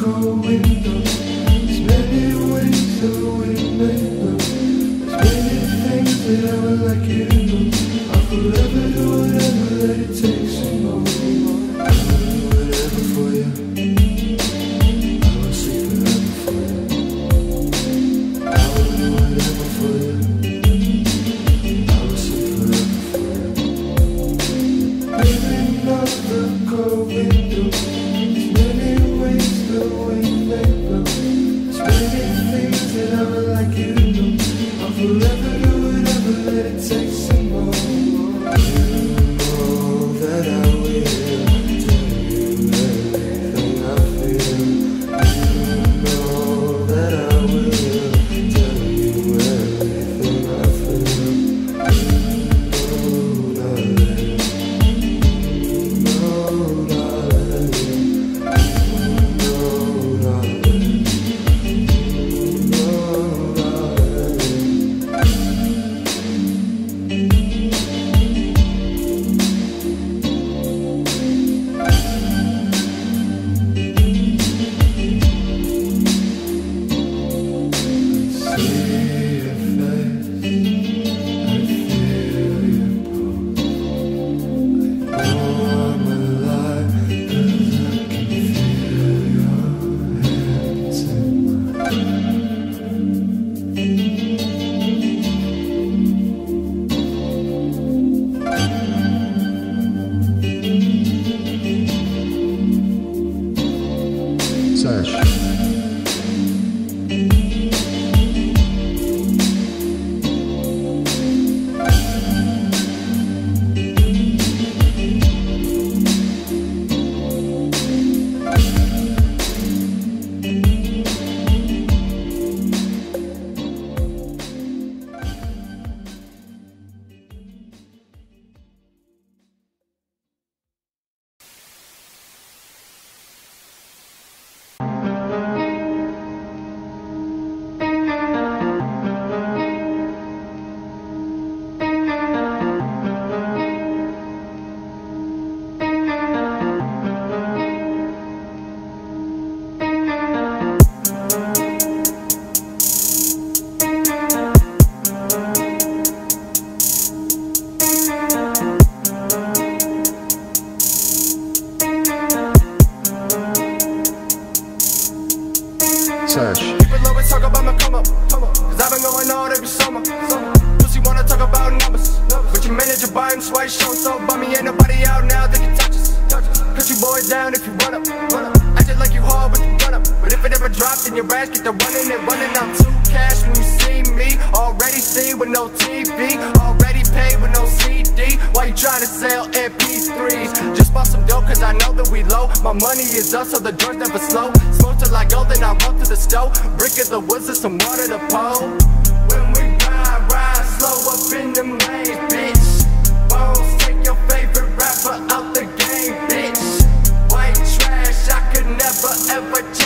Cold window. Many ways that cold window. Cause I've been going all every summer. Pussy wanna talk about numbers. But you manage your manager buying swipe show so bummy. Ain't nobody out now that can touch us. Cut you boys down if you run up, run up. Acting like you hard with the gun up. But if it ever drops, then your ass get the running and running. I'm too cash when you see me. Already seen with no TV. Already paid with no CD. Why you trying to sell MP3s? Just bought some dope cause I know that we low. My money is up so the doors never slow. Smoke till I go, then I run to the stove. Brick of the woods and some water to pour. When we ride, ride slow up in the main, bitch. Bones, take your favorite rapper out the game, bitch. White trash, I could never ever change,